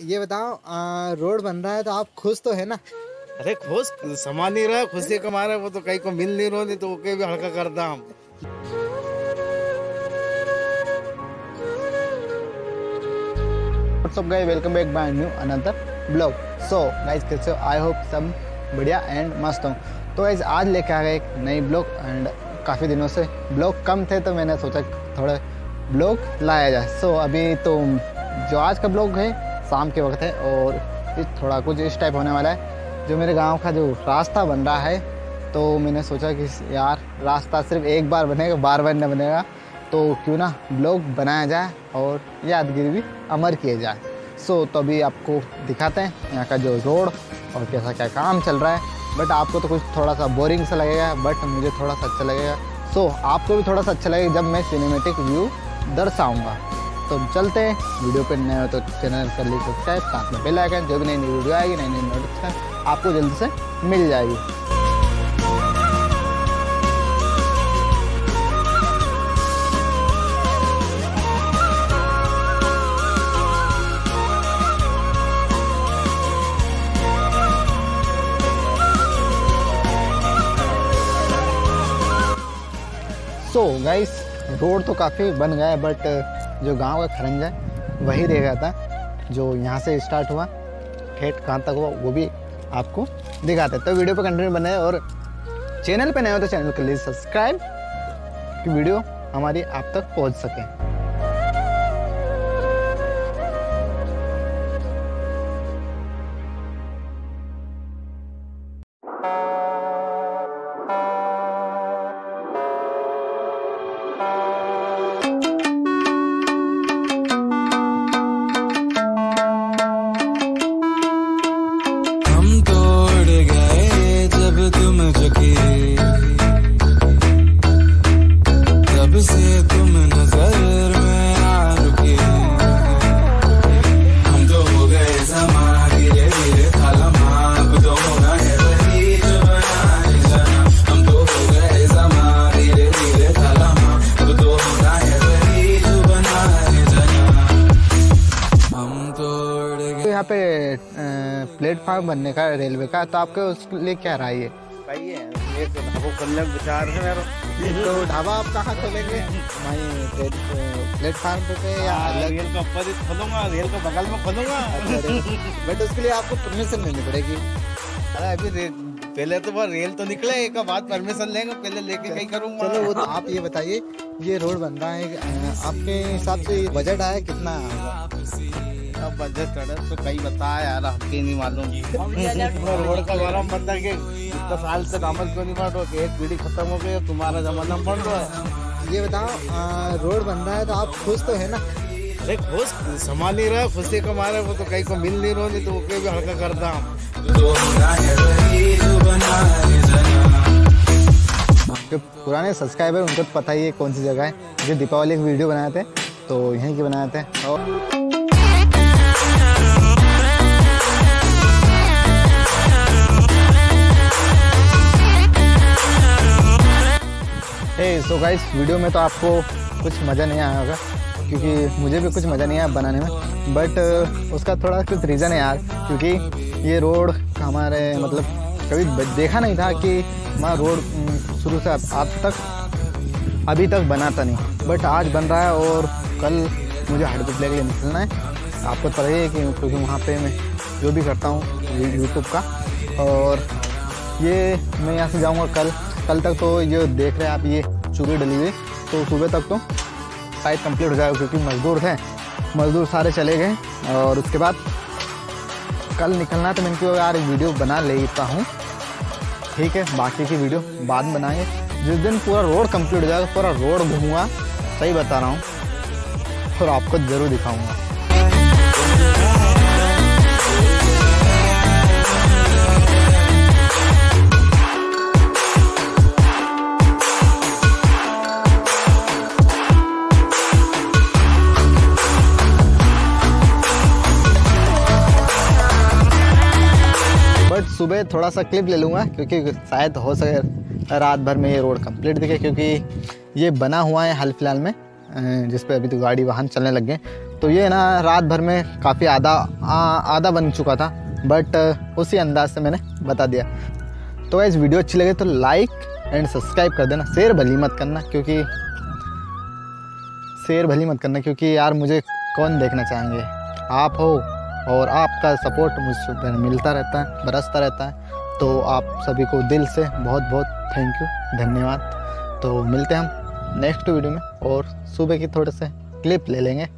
ये बताओ आ, रोड बन रहा है तो आप खुश तो है ना? अरे खुश समा नहीं रहा खुशी कमा रहे वो तो कहीं को मिल नहीं रही तो ओके भी हल्का कर दा हम। WhatsApp guys welcome back by new another blog so guys कैसे हो? आई होप सब बढ़िया एंड मस्त हो। तो गाइस आज लेके आ गए एक नई ब्लॉग एंड काफ़ी दिनों से ब्लॉग कम थे तो मैंने सोचा थोड़े ब्लॉग लाया जाए। सो so, अभी तो जो आज का ब्लॉग है शाम के वक्त है और थोड़ा कुछ इस टाइप होने वाला है। जो मेरे गाँव का जो रास्ता बन रहा है तो मैंने सोचा कि यार रास्ता सिर्फ़ एक बार बनेगा, बार बार न बनेगा तो क्यों ना ब्लॉग बनाया जाए और यादगिरी भी अमर किए जाए। सो तो अभी आपको दिखाते हैं यहाँ का जो रोड और कैसा क्या काम चल रहा है। बट आपको तो कुछ थोड़ा सा बोरिंग सा लगेगा बट मुझे थोड़ा सा अच्छा लगेगा। सो आपको भी थोड़ा सा अच्छा लगेगा जब मैं सिनेमेटिक व्यू दर्शाऊँगा। तो चलते हैं। वीडियो पर नए हो तो चैनल कर लीजिए सब्सक्राइब, साथ में बेल आइकन, जो भी नई नई वीडियो आएगी, नई नई नोटिफिकेशन आपको जल्दी से मिल जाएगी। सो गाइस रोड तो काफ़ी बन गया है बट जो गाँव का खरंजा है, वही रह गया था, जो यहाँ से स्टार्ट हुआ ठेठ कहाँ तक हुआ, वो भी आपको दिखाते हैं। तो वीडियो पर कंटिन्यू बने और चैनल पर नए हो तो चैनल के लिए सब्सक्राइब कि वीडियो हमारी आप तक पहुँच सके। प्लेटफॉर्म बनने का रेलवे का तो आपके उसके लिए क्या राय है? सही है एक ढाबो खोलने का विचार है मेरा। तो ढाबा आप कहाँ खोलेंगे? वहीं प्लेटफॉर्म पे या रेल का ऊपर ही खोलूँगा रेल के बगल में खोलूँगा। बट उसके लिए आपको परमिशन लेनी पड़ेगी। अरे अभी पहले तो वो रेल तो निकले एक बाद परमिशन लेंगे पहले लेके कहीं करूँगा। चलो वो तो आप ये बताइए ये रोड बन रहा है आपके हिसाब से बजट आया कितना? आया अब बजट है तो कई बताया यार हमके नहीं मालूम। रोड का में बता के इतना साल से कामत क्यों नहीं रहा एक पीढ़ी खत्म हो गई तुम्हारा जमाना बढ़ रहा है। ये बताओ रोड बन रहा है तो आप खुश तो है ना? अरे खुश समा नहीं रहा खुशी कमा रहे वो तो कहीं को मिल नहीं रही तो ओके भी हल्का कर दा। हम तो होना है जो पुराने सब्सक्राइबर उनको तो पता ही है कौन सी जगह है। जो दीपावली की वीडियो बनाए थे तो यहीं की बनाए थे। और सो गाइस वीडियो में तो आपको कुछ मज़ा नहीं आया होगा, क्योंकि मुझे भी कुछ मज़ा नहीं आया बनाने में। बट उसका थोड़ा कुछ रीज़न है यार, क्योंकि ये रोड हमारे मतलब कभी देखा नहीं था कि मैं रोड शुरू से अब तक, अभी तक बनाता नहीं। बट आज बन रहा है और कल मुझे प्ले के लिए निकलना है। आपको पता ही है कि क्योंकि वहाँ पे मैं जो भी करता हूँ यूट्यूब का। और ये मैं यहाँ से जाऊँगा कल कल तक तो ये देख रहे हैं आप, ये चूड़ी डली हुई तो सुबह तक तो शायद कंप्लीट हो जाएगा क्योंकि मज़दूर थे। मज़दूर सारे चले गए और उसके बाद कल निकलना तो मैं इनको यार एक वीडियो बना लेता हूँ। ठीक है, बाकी की वीडियो बाद में बनाएँगे। जिस दिन पूरा रोड कंप्लीट हो जाएगा, पूरा रोड घूमूँगा, सही बता रहा हूँ। और आपको ज़रूर दिखाऊँगा। सुबह थोड़ा सा क्लिप ले लूँगा, क्योंकि शायद हो सके रात भर में ये रोड कंप्लीट दिखे, क्योंकि ये बना हुआ है हाल फ़िलहाल में जिस पर अभी तो गाड़ी वाहन चलने लग गए। तो ये ना रात भर में काफ़ी आधा आधा बन चुका था बट उसी अंदाज से मैंने बता दिया। तो इस वीडियो अच्छी लगे तो लाइक एंड सब्सक्राइब कर देना शेयर भली मत करना, क्योंकि शेयर भली मत करना, क्योंकि यार मुझे कौन देखना चाहेंगे? आप हो। और आपका सपोर्ट मुझसे मिलता रहता है, बरसता रहता है। तो आप सभी को दिल से बहुत बहुत थैंक यू धन्यवाद। तो मिलते हैं हम नेक्स्ट वीडियो में और सुबह की थोड़े से क्लिप ले लेंगे।